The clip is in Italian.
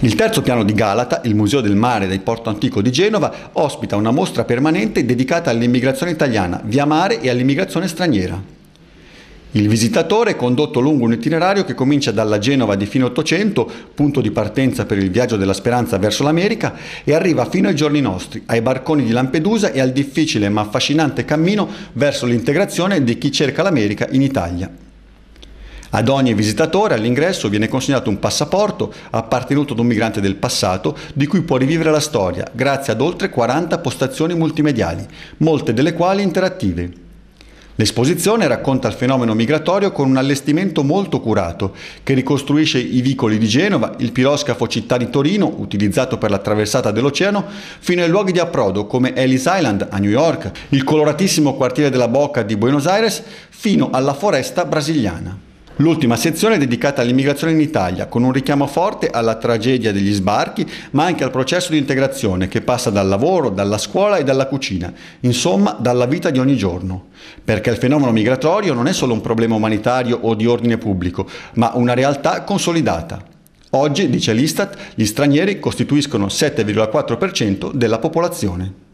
Il terzo piano di Galata, il Museo del Mare del Porto Antico di Genova, ospita una mostra permanente dedicata all'immigrazione italiana via mare e all'immigrazione straniera. Il visitatore è condotto lungo un itinerario che comincia dalla Genova di fine Ottocento, punto di partenza per il viaggio della speranza verso l'America, e arriva fino ai giorni nostri, ai barconi di Lampedusa e al difficile ma affascinante cammino verso l'integrazione di chi cerca l'America in Italia. Ad ogni visitatore all'ingresso viene consegnato un passaporto appartenuto ad un migrante del passato di cui può rivivere la storia grazie ad oltre 40 postazioni multimediali, molte delle quali interattive. L'esposizione racconta il fenomeno migratorio con un allestimento molto curato, che ricostruisce i vicoli di Genova, il piroscafo città di Torino, utilizzato per la traversata dell'oceano, fino ai luoghi di approdo come Ellis Island a New York, il coloratissimo quartiere della Boca di Buenos Aires, fino alla foresta brasiliana. L'ultima sezione è dedicata all'immigrazione in Italia, con un richiamo forte alla tragedia degli sbarchi, ma anche al processo di integrazione che passa dal lavoro, dalla scuola e dalla cucina, insomma dalla vita di ogni giorno. Perché il fenomeno migratorio non è solo un problema umanitario o di ordine pubblico, ma una realtà consolidata. Oggi, dice l'Istat, gli stranieri costituiscono 7,4% della popolazione.